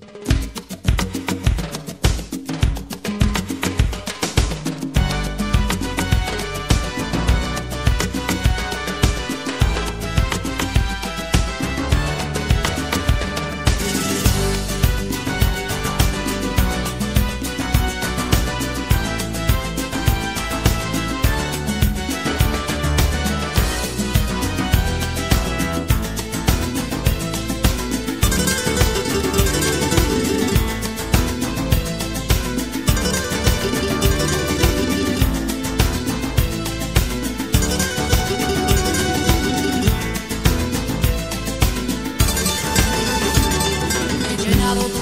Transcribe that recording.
He llenado tu